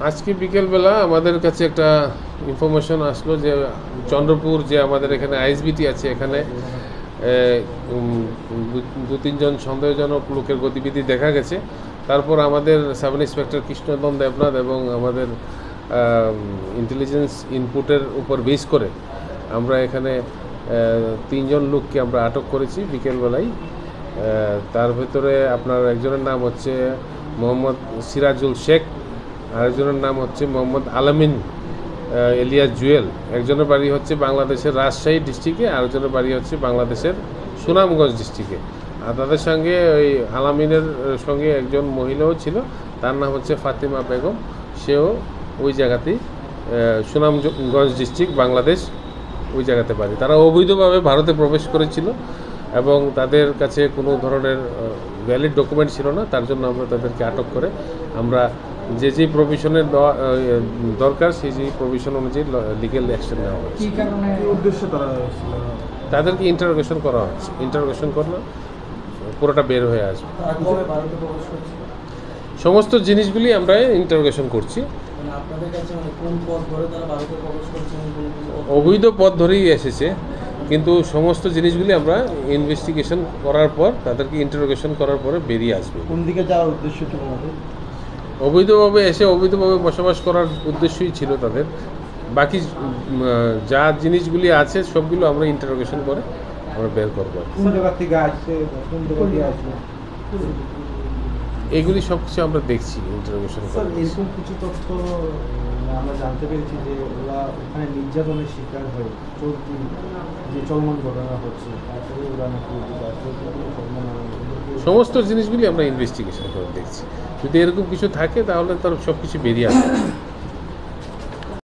আজকে বিকেলবেলা আমাদের কাছে একটা ইনফরমেশন আসলো যে চন্দ্রপুর যে আমাদের এখানে আইএসবিটি আছে, এখানে দু- তিনজন সন্দেহজনক লোকের গতিবিধি দেখা গেছে। তারপর আমাদের সাব ইন্সপেক্টর কৃষ্ণনন্দন দেবনাথ এবং আমাদের ইন্টেলিজেন্স ইনপুটের উপর বেস করে আমরা এখানে তিনজন লোককে আমরা আটক করেছি বিকেলবেলায়। তার ভেতরে আপনার একজনের নাম হচ্ছে মোহাম্মদ সিরাজুল শেখ আরেকজনের নাম হচ্ছে মোহাম্মদ আলামিন আহ, এলিয়াস জুয়েল। একজনের বাড়ি হচ্ছে বাংলাদেশের রাজশাহী ডিস্ট্রিক্টে আরেকজনের বাড়ি হচ্ছে বাংলাদেশের সুনামগঞ্জ ডিস্ট্রিক্টে। আর তাদের সঙ্গে ওই আলামিনের সঙ্গে একজন মহিলাও ছিল তার নাম হচ্ছে ফাতিমা বেগম। সেও ওই জায়গাতেই সুনামগঞ্জ ডিস্ট্রিক্ট বাংলাদেশ ওই জায়গাতে বাড়ি। তারা অবৈধভাবে ভারতে প্রবেশ করেছিল। এবং তাদের কাছে কোনো ধরনের ভ্যালিড ডকুমেন্ট ছিল না তার জন্য আমরা তাদেরকে আটক করে আমরা যে যে প্রভিশনের দরকার সেই যে প্রভিশন অনুযায়ী লিগেল অ্যাকশন নেওয়া হয়েছে। কি কারণে কি উদ্দেশ্যে তারা তাদেরকে ইন্টারোগেশন করা হচ্ছে ইন্টারোগেশন করলে পুরোটা বের হয়ে আসবে। সমস্ত জিনিসগুলি আমরা ইন্টারোগেশন করছি। মানে মানে অবৈধ পথ ধরেই এসেছে। কিন্তু সমস্ত জিনিসগুলি আমরা ইনভেস্টিগেশন করার পর তাদেরকে ইন্টারোগেশন করার পরে বেরিয়ে আসবে। কোন দিকে যাওয়ার উদ্দেশ্য ছিল অবৈধভাবে এসে অবৈধভাবে বসবাস করার উদ্দেশ্যই ছিল তাদের। বাকি যা জিনিসগুলি আছে সবগুলো আমরা ইন্টারোগেশন করে আমরা বের করব। এগুলি সব কিছু আমরা দেখছি ইন্টারোগেশন স্যার করে উম, আমরা জানতে পেরেছি যে ওরা ওখানে নির্যাতনের শিকার হয়ে চলতি যে চলমান ঘটনা হচ্ছে তারপরে ওরা নাকি সমস্ত জিনিসগুলি আমরা ইনভেস্টিগেশন করে দেখছি। যদি এরকম কিছু থাকে তাহলে তার সব কিছু বেরিয়ে আসবে।